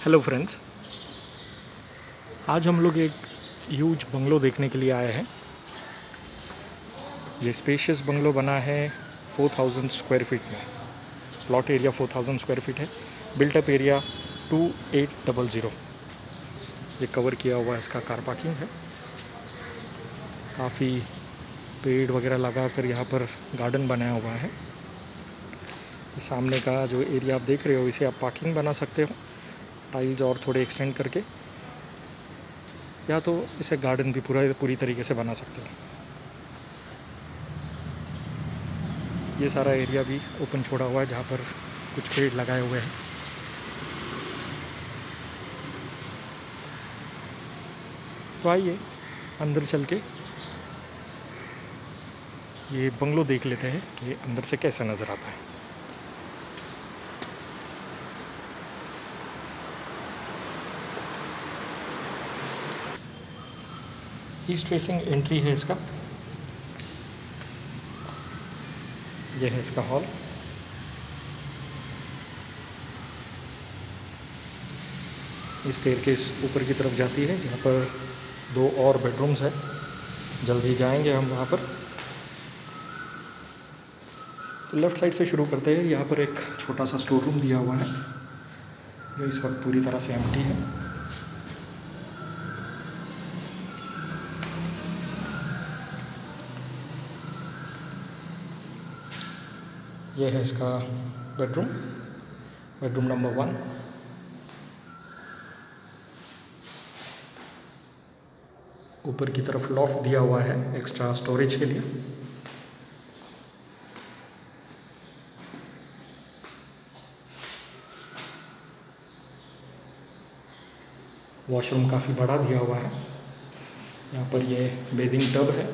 Hello friends आज हम लोग एक ह्यूज बंगलो देखने के लिए आए हैं। ये स्पेशियस बंगलो बना है 4000 स्क्वायर फीट में। प्लॉट एरिया 4000 स्क्वायर फीट है। बिल्ट अप एरिया 2800 ये कवर किया हुआ है, इसका कार पार्किंग है। काफ़ी पेड़ वगैरह लगा कर यहाँ पर गार्डन बनाया हुआ है। सामने का जो एरिया आप देख रहे हो, इसे आप पार्किंग बना सकते हो। टाइल्स और थोड़े एक्सटेंड करके, या तो इसे गार्डन भी पूरा, पूरी तरीके से बना सकते हो। ये सारा एरिया भी ओपन छोड़ा हुआ है, जहाँ पर कुछ पेड़ लगाए हुए हैं। तो आइए, अंदर चल के ये बंगलो देख लेते हैं कि अंदर से कैसा नज़र आता है। ईस्ट फेसिंग एंट्री है इसका। यह है इसका हॉल। इस स्टेयर के ऊपर की तरफ़ जाती है, जहाँ पर दो और बेडरूम्स है। जल्दी जाएँगे हम वहाँ पर। तो लेफ़्ट साइड से शुरू करते हैं। यहाँ पर एक छोटा सा स्टोर रूम दिया हुआ है, जो इस वक्त पूरी तरह से एम्प्टी है। ये है इसका बेडरूम बेडरूम नंबर वन ऊपर की तरफ़ लॉफ्ट दिया हुआ है एक्स्ट्रा स्टोरेज के लिए। वॉशरूम काफ़ी बड़ा दिया हुआ है। यहाँ पर ये बेदिंग टब है।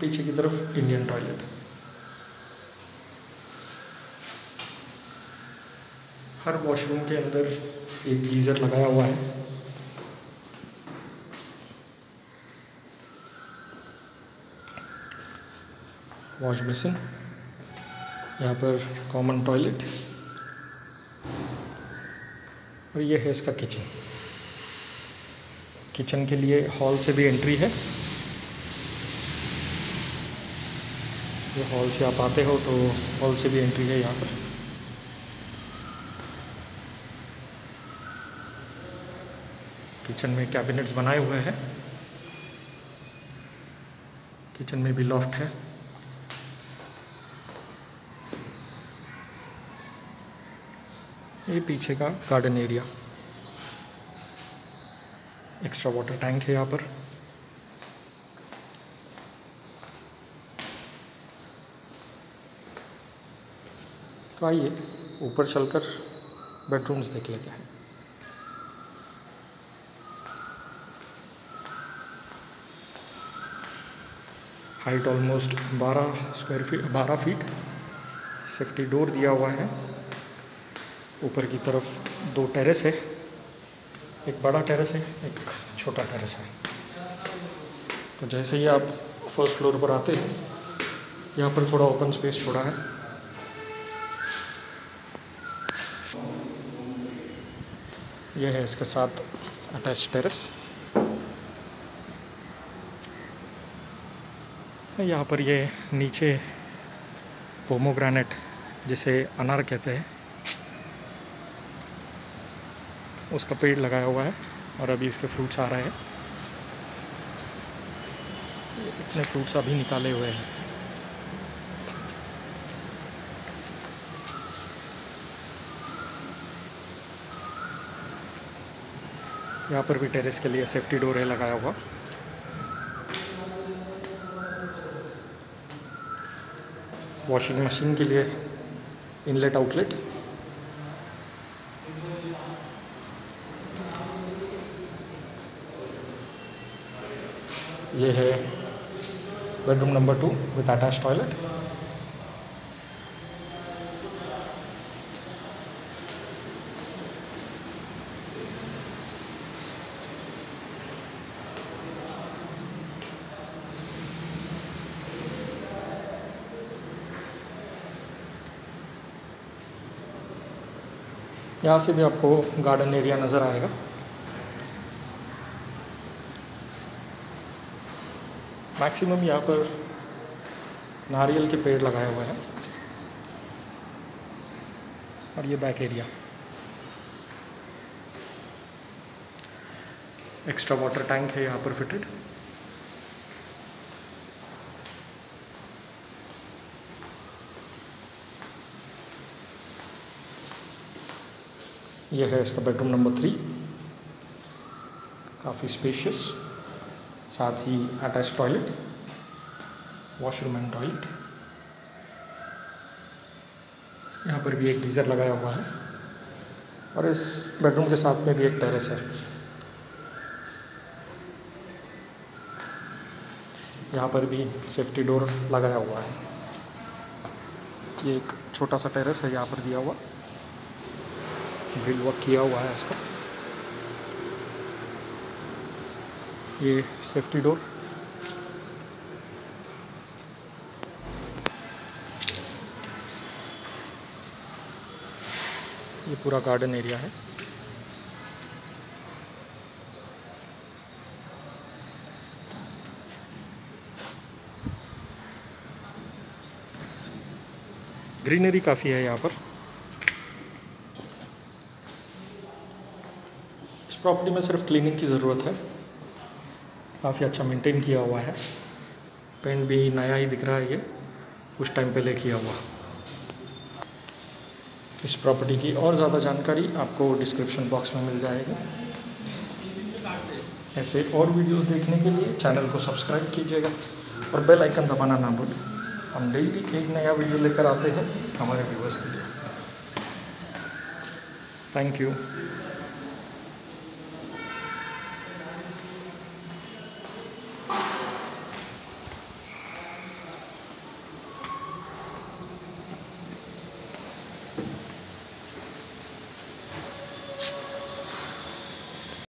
पीछे की तरफ़ इंडियन टॉयलेट हर वॉशरूम के अंदर एक गीज़र लगाया हुआ है। वॉश बेसिन यहाँ पर कॉमन टॉयलेट और ये है इसका किचन किचन के लिए हॉल से भी एंट्री है। ये हॉल से आप आते हो तो हॉल से भी एंट्री है यहाँ पर। किचन में कैबिनेट्स बनाए हुए हैं। किचन में भी लॉफ्ट है। ये पीछे का garden area. Extra water tank है यहाँ पर। तो आइए, ऊपर चलकर बेडरूम्स देख लेते हैं। Height almost 12 square feet 12 feet safety door दिया हुआ है। ऊपर की तरफ़ दो टेरेस है, एक बड़ा टेरेस है, एक छोटा टेरेस है। तो जैसे ही आप फ़र्स्ट फ्लोर पर आते हैं, यहाँ पर थोड़ा ओपन स्पेस छोड़ा है। यह है इसके साथ अटैच टेरेस यहाँ पर ये नीचे पोमोग्रेनेट जिसे अनार कहते हैं, उसका पेड़ लगाया हुआ है और अभी इसके फ्रूट्स आ रहे हैं। इतने फ्रूट्स अभी निकाले हुए हैं। यहाँ पर भी टेरेस के लिए सेफ्टी डोर है लगाया हुआ। वॉशिंग मशीन के लिए इनलेट आउटलेट ये है bedroom number two with attach toilet यहाँ से भी आपको गार्डन एरिया नज़र आएगा। मैक्सिमम यहाँ पर नारियल के पेड़ लगाए हुए हैं। और ये back area extra water tank है यहाँ पर फिटेड यह है इसका बेडरूम नंबर थ्री काफ़ी स्पेशियस साथ ही attach toilet washroom and toilet यहाँ पर भी एक गीज़र लगाया हुआ है और इस बेडरूम के साथ में भी एक टेरेस है। यहाँ पर भी सेफ्टी डोर लगाया हुआ है। ये एक छोटा सा टेरेस है, यहाँ पर दिया हुआ। ग्रिल वर्क किया हुआ है इसका। ये सेफ्टी डोर ये पूरा गार्डन एरिया है। ग्रीनरी काफ़ी है यहाँ पर। प्रॉपर्टी में सिर्फ़ क्लीनिंग की ज़रूरत है। काफ़ी अच्छा मेंटेन किया हुआ है। पेंट भी नया ही दिख रहा है ये। कुछ टाइम पहले किया हुआ। इस प्रॉपर्टी की और ज़्यादा जानकारी आपको डिस्क्रिप्शन बॉक्स में मिल जाएगी। ऐसे और वीडियोस देखने के लिए चैनल को सब्सक्राइब कीजिएगा और बेल आइकन दबाना ना भूलें। हम डेली एक नया वीडियो लेकर आते हैं हमारे व्यूवर्स के लिए। Thank you